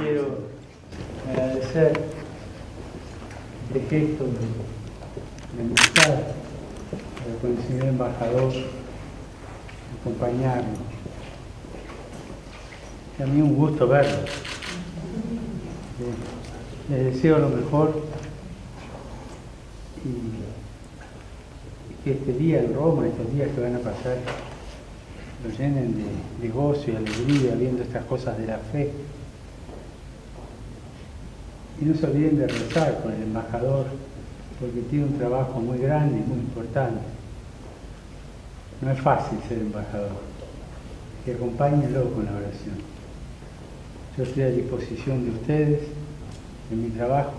quiero agradecer este gesto de, amistad con el señor embajador, acompañarnos. A mí un gusto verlo. Les deseo lo mejor y que este día en Roma, estos días que van a pasar, lo llenen de, de gozo y alegría viendo estas cosas de la fe. Y no se olviden de rezar con el embajador, porque tiene un trabajo muy grande y muy importante. No es fácil ser embajador, que acompáñenlo con la oración. Yo estoy a disposición de ustedes en mi trabajo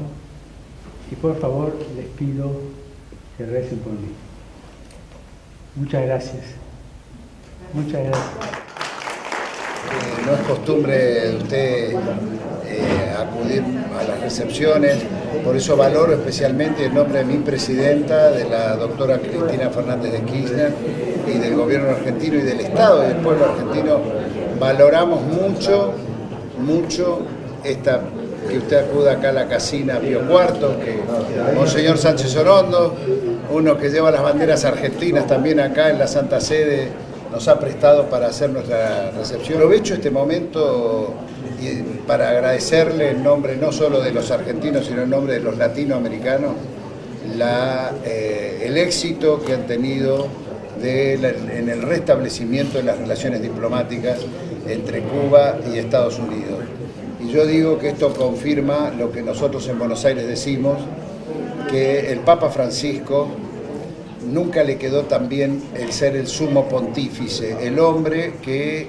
y por favor les pido que recen por mí. Muchas gracias. Muchas gracias. Eh, no es costumbre usted eh, acudir a las recepciones, por eso valoro especialmente el nombre de mi presidenta, de la doctora Cristina Fernández de Kirchner y del gobierno argentino y del Estado y del pueblo argentino. Valoramos mucho, mucho esta que usted acuda acá a la casina Pío Cuarto, que Monseñor Sánchez Orondo, uno que lleva las banderas argentinas también acá en la Santa Sede, nos ha prestado para hacer nuestra recepción. Aprovecho este momento para agradecerle en nombre no solo de los argentinos, sino en nombre de los latinoamericanos, la, eh, el éxito que han tenido de en el restablecimiento de las relaciones diplomáticas entre Cuba y Estados Unidos. Y yo digo que esto confirma lo que nosotros en Buenos Aires decimos, que el Papa Francisco nunca le quedó tan bien el ser el sumo pontífice, el hombre que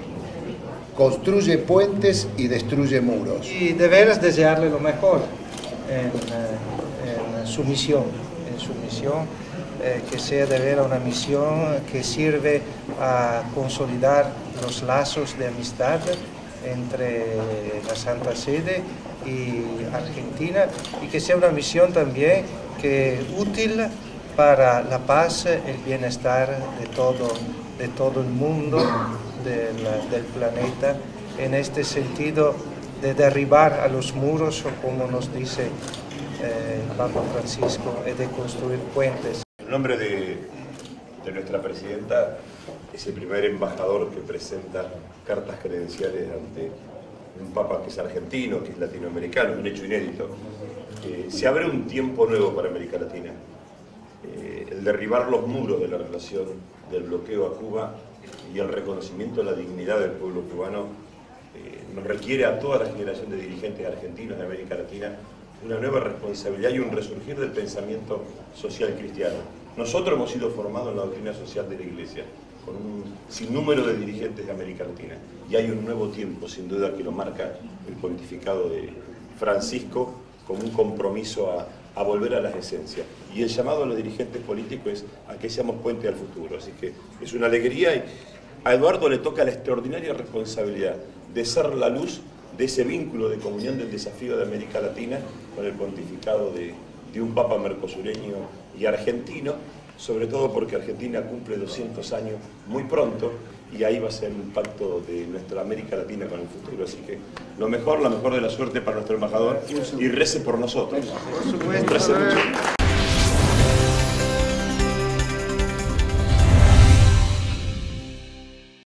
construye puentes y destruye muros. Y deberes desearle lo mejor en, eh, en su misión, en su misión, eh, que sea de ver una misión que sirve a consolidar los lazos de amistad entre la Santa Sede y Argentina y que sea una misión también que útil para la paz, el bienestar de todo, de todo el mundo, del, del planeta, en este sentido de derribar a los muros, o como nos dice eh, Papa Francisco, y de construir puentes. En nombre de, de nuestra presidenta, es el primer embajador que presenta cartas credenciales ante un papa que es argentino, que es latinoamericano, es un hecho inédito. Eh, se abre un tiempo nuevo para América Latina. Eh, el derribar los muros de la relación del bloqueo a Cuba y el reconocimiento de la dignidad del pueblo cubano eh, nos requiere a toda la generación de dirigentes argentinos de América Latina una nueva responsabilidad y un resurgir del pensamiento social cristiano. Nosotros hemos sido formados en la doctrina social de la Iglesia, con un sinnúmero de dirigentes de América Latina, y hay un nuevo tiempo, sin duda, que lo marca el pontificado de Francisco como un compromiso a, a volver a las esencias. Y el llamado a los dirigentes políticos es a que seamos puente al futuro. Así que es una alegría y a Eduardo le toca la extraordinaria responsabilidad de ser la luz de ese vínculo de comunión del desafío de América Latina con el pontificado de, de un papa mercosureño y argentino, sobre todo porque Argentina cumple 200 años muy pronto y ahí va a ser el impacto de nuestra América Latina con el futuro. Así que lo mejor, la mejor de la suerte para nuestro embajador y rece por nosotros. Por supuesto. Rece mucho.